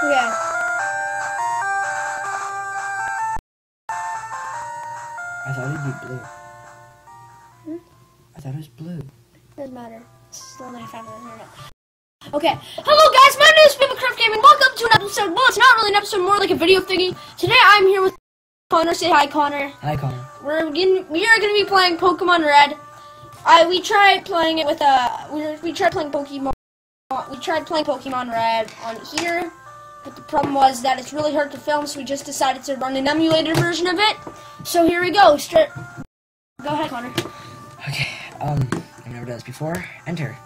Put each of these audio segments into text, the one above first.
Yeah. I thought it'd be blue. Hmm? I thought it was blue. Doesn't matter. Still not found on the internet. Okay. Hello guys, my name is Mimicraft Gaming. Welcome to an episode. Well, it's not really an episode, more like a video thingy. Today I'm here with Connor. Say hi, Connor. Hi, Connor. We're getting, we are going to be playing Pokemon Red. I we tried playing it with uh we, we tried playing Pokemon we tried playing Pokemon Red on here, but the problem was that it's really hard to film, so we just decided to run an emulated version of it. So here we go. Straight. Go ahead, Connor. Okay, um, I've never done this before. Enter.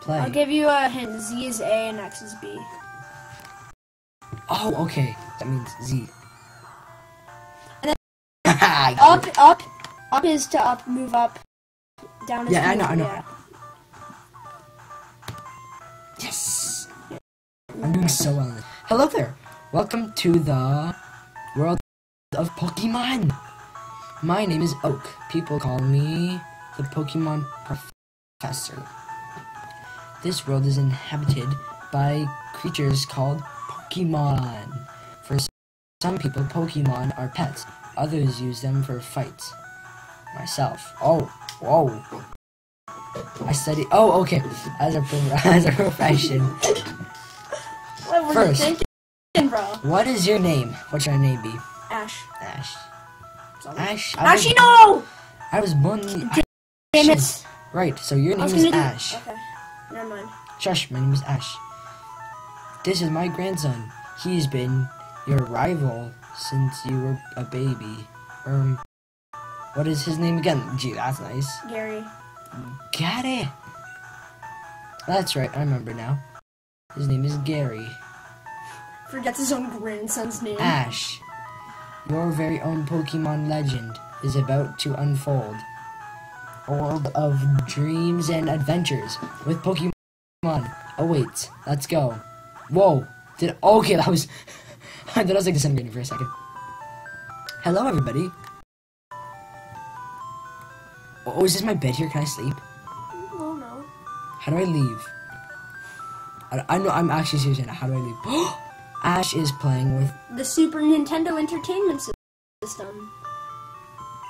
Play. I'll give you a hint. Z is A and X is B. Oh, okay. That means Z. And then. Up, up, up is to up. Move up. Down is Yeah, I know, I know. yeah. Yes! I'm doing so well. Hello there! Welcome to the world of Pokemon! My name is Oak. People call me the Pokemon Professor. This world is inhabited by creatures called Pokemon. For some people, Pokemon are pets. Others use them for fights. Myself. Oh, whoa. I study. Oh, okay. As a as a profession. What First. thinking, bro? What is your name? What should your name be? Ash. Ash. Ash. I was- no! I was born. Damn it. Right. So your name is Ash. Okay. Never mind. Shush. My name is Ash. This is my grandson. He's been your rival since you were a baby. Um. What is his name again? Gee, that's nice. Gary. Got it. That's right. I remember now. His name is Gary. Forgets his own grandson's name. Ash, your very own Pokemon legend is about to unfold. World of dreams and adventures with Pokemon oh, awaits. Let's go. Whoa. Did okay, that was I thought I was like disintegrating for a second. Hello everybody. Oh, is this my bed here? Can I sleep? Oh no. How do I leave? I, I know I'm actually serious now. How do I leave? Ash is playing with The Super Nintendo Entertainment System.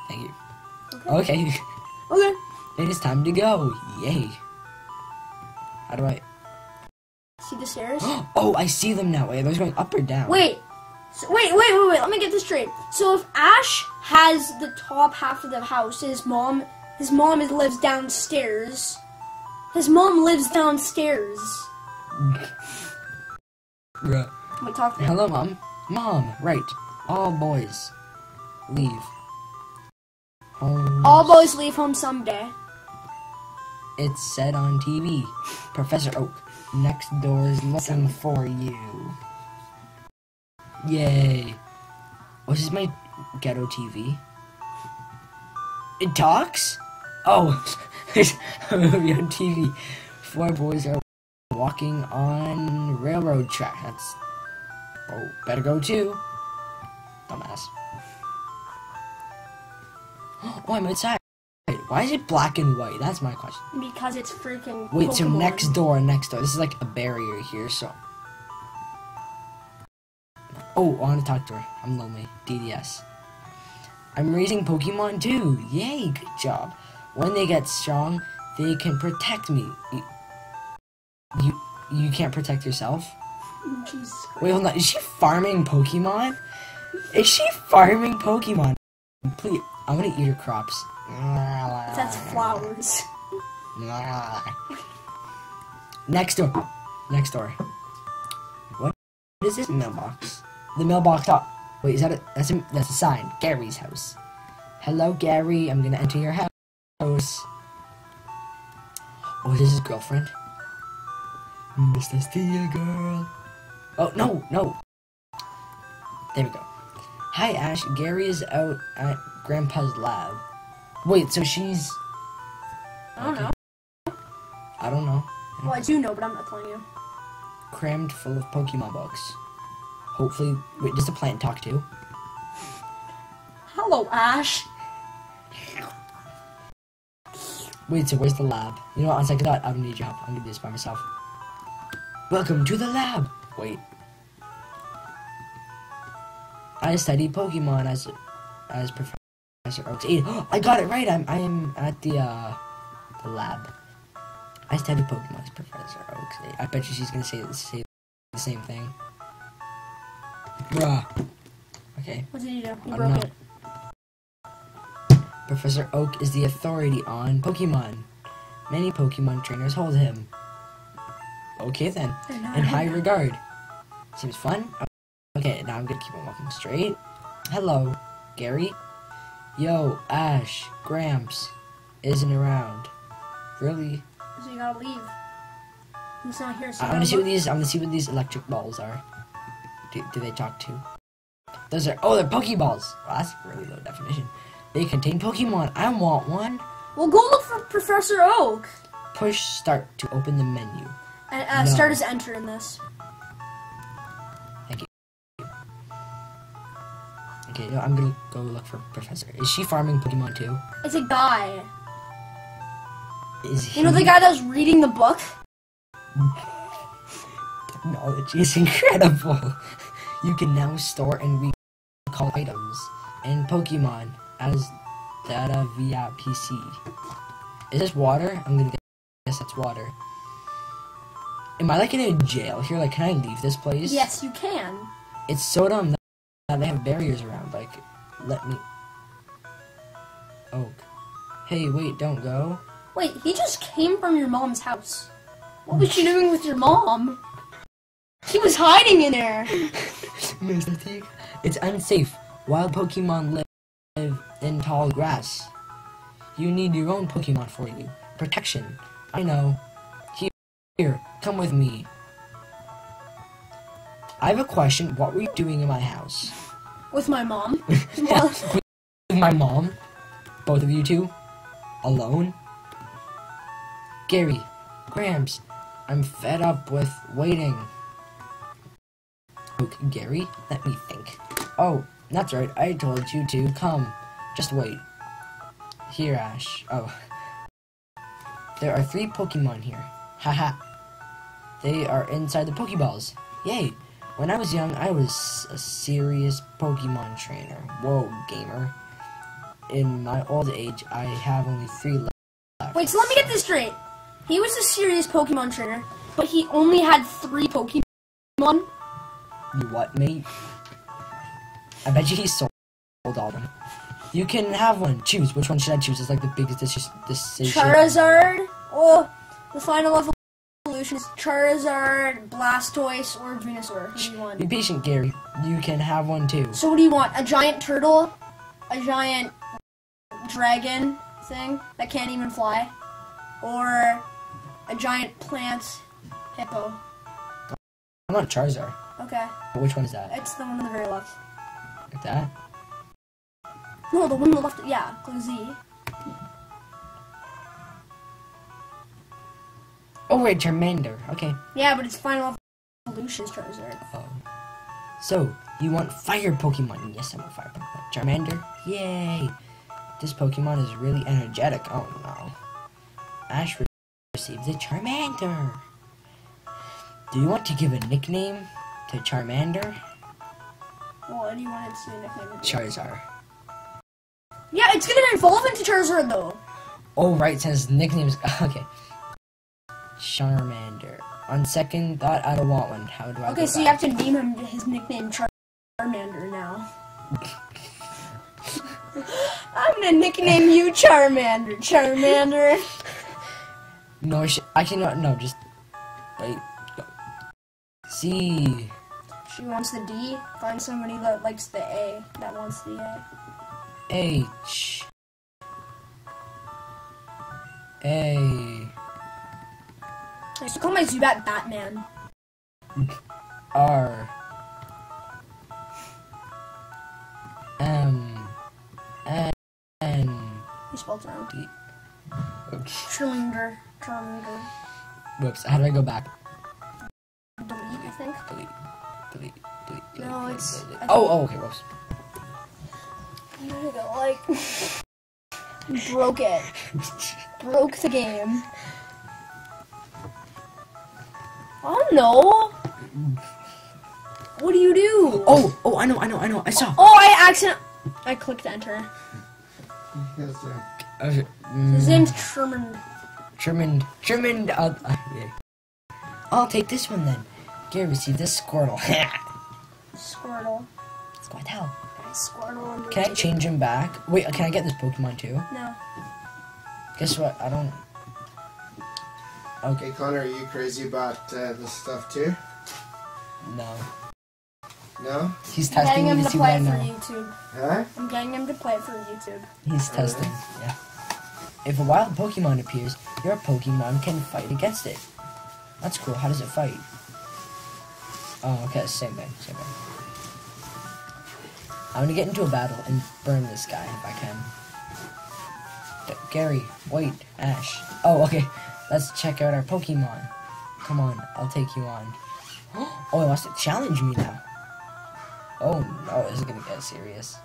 Thank you. Okay. Okay. Okay. It is time to go. Yay. How do I? See the stairs? Oh, I see them now. Wait, are those going up or down? wait. So, wait, wait, wait, wait. Let me get this straight. So if Ash has the top half of the house, his mom, his mom lives downstairs. His mom lives downstairs. Bruh. Talk. Hello, mom. Mom, right. All boys, leave. Home. All boys leave home someday. It's said on TV. Professor Oak, next door is looking for you. Yay. This is my ghetto TV. It talks? Oh, there's a movie on TV. Four boys are walking on railroad track. That's. Oh, better go too. Dumbass. Oh, I'm outside. Why is it black and white? That's my question. Because it's freaking. Wait, so next door, next door. This is like a barrier here, so. Oh, I want to talk to her. I'm lonely. DDS. I'm raising Pokemon too. Yay, good job. When they get strong, they can protect me. You, you can't protect yourself? Wait, hold on. Is she farming Pokemon? Is she farming Pokemon? Please, I want to eat her crops. That's flowers. Next door. Next door. What is this mailbox? The mailbox top. Wait, is that a that's a that's a sign. Gary's house. Hello, Gary. I'm gonna enter your house. Oh, is this his girlfriend? Miss Tia girl. Oh no, no. There we go. Hi, Ash. Gary is out at Grandpa's lab. Wait, so she's I don't know. I don't know. Well, I do know, but I'm not telling you. crammed full of Pokemon books. Hopefully, wait, does the plant talk too? Hello, Ash. Wait, so where's the lab? You know what, on second thought, I don't need your help. I'm gonna do this by myself. Welcome to the lab! Wait. I study Pokemon as as Professor Oaks. Eight. I got it right. I'm I am at the uh the lab. I study Pokemon as Professor Oaks. I bet you she's gonna say, say the same thing. Bruh. Okay. What did you do? You I broke don't it. Professor Oak is the authority on Pokemon. Many Pokemon trainers hold him. Okay then. In high regard. Seems fun? Okay, now I'm gonna keep on walking straight. Hello, Gary. Yo, Ash, Gramps isn't around. Really? So you gotta leave. He's not here. So I'm gonna see what these. I want to see what these electric balls are. Do, do they talk to? Those are. Oh, they're Pokeballs. Wow, that's really low definition. They contain Pokemon. I want one. Well, go look for Professor Oak. Push start to open the menu. And uh, No. start as enter in this. Okay, I'm gonna go look for Professor. Is she farming Pokemon too? It's a guy. Is he? You know the guy that was reading the book? Technology is incredible. You can now store and recall items and Pokemon as data via PC. Is this water? I'm gonna guess that's water. Am I like in a jail here? Like, can I leave this place? Yes, you can. It's so dumb that they have barriers around. Like, let me. Oak. Hey, wait, don't go. Wait, he just came from your mom's house. What was she doing with your mom? He was hiding in there. Mr. It's unsafe. Wild Pokemon live in tall grass. You need your own Pokemon for you. Protection. I know. Here, come with me. I have a question. What were you doing in my house? With my mom. With my mom? Both of you two? Alone? Gary, Gramps, I'm fed up with waiting. Okay, Gary, let me think. Oh, that's right, I told you to come. Just wait. Here, Ash. Oh. There are three Pokemon here. Haha. They are inside the Pokeballs. Yay! When I was young, I was a serious Pokemon trainer. Whoa, gamer. In my old age, I have only three left. Wait, so let me get this straight. He was a serious Pokemon trainer, but he only had three Pokemon. You what, mate? I bet you he sold all of them. You can have one. Choose. Which one should I choose? It's like the biggest decision. Charizard, or the final is Charizard, Blastoise, or Venusaur. Who do you Be patient, Gary. You can have one too. So what do you want? A giant turtle, a giant dragon thing that can't even fly, or a giant plant hippo? I want Charizard. Okay, Which one is that? it's the one on the very left. Like that? No, the one on the left. Yeah, click Z. Oh wait, Charmander. Okay. Yeah, but it's final evolution is Charizard. Oh. So, you want fire Pokemon? Yes, I want fire Pokemon. Charmander? Yay! This Pokemon is really energetic. Oh no. Ash receives a Charmander. Do you want to give a nickname to Charmander? What do you want it to nickname it? Charizard. Yeah, it's gonna evolve into Charizard though. Oh right, since nicknames. Okay. Charmander. On second thought, I don't want one. How do I? Okay, so you have to name him his nickname Char- Charmander now. I'm gonna nickname you Charmander. Charmander. No, I, sh- I cannot. No, just wait. Go. C. She wants the D. Find somebody that likes the A. That wants the A. H A I to call my Zubat Batman. R M N He spelled it wrong. D. Charmander. Charmander. Whoops! How do I go back? Delete, I think. Delete, delete, delete. delete No, delete, it's- delete. Oh, oh, okay. Whoops. You go. Like, broke it. Broke the game. I don't know. What do you do? Oh, oh, I know, I know, I know. I saw. Oh, I accident. I clicked enter. Yes, sir. Uh, His mm, name's Sherman. Sherman, Sherman. Uh, uh, yeah. I'll take this one then. Gary received this Squirtle. Squirtle. Squirtle. Squirtle. Can I change him back? Wait, can I get this Pokemon too? No. Guess what? I don't. Okay, Hey, Connor, are you crazy about uh, this stuff too? no. No? He's I'm testing getting me him to to see what play I it for know. YouTube. Huh? I'm getting him to play it for YouTube. He's testing. Yeah. If a wild Pokemon appears, your Pokemon can fight against it. That's cool. How does it fight? Oh, okay. Same thing. Same thing. I'm gonna get into a battle and burn this guy if I can. D- Gary, wait, Ash. Oh, okay. Let's check out our Pokemon. Come on, I'll take you on. Oh, he wants to challenge me now. Oh no, this is gonna get serious.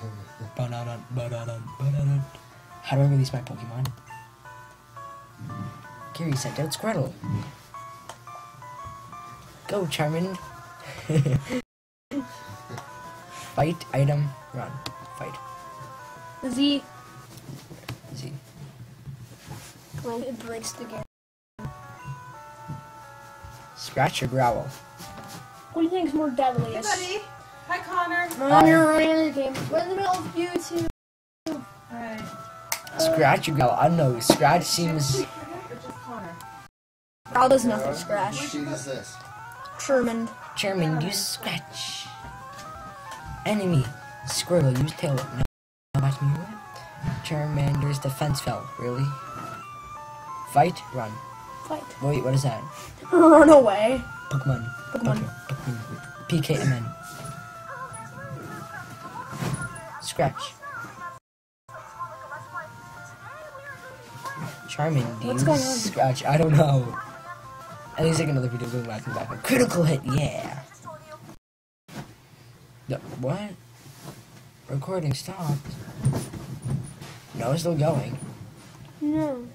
How do I release my Pokemon? Gary sent out Squirtle. Go, Charmander. Fight, item, run. Fight. Z. Z. Well, it breaks the game. Scratch or growl? What do you think is more deadly? Hey, buddy. Hi, Connor. Mom, you're running the game. We're in the middle of YouTube. Alright. Scratch or growl? I don't know. Scratch seems. Or just Connor. Oh, there's nothing scratch. What sheet is this? Sherman. Chairman, use scratch. Enemy. Squirrel, use tail whip. No, watch me what? Charmander's defense fell. Really? Fight, run. Fight. Wait, what is that? Run away. Pokemon. Pokemon. Pokemon. PKMN. Scratch. Charming, What's going on? Scratch, I don't know. At least like another video going back and back. Critical hit, yeah. The, what? Recording stopped. No, it's still going. No.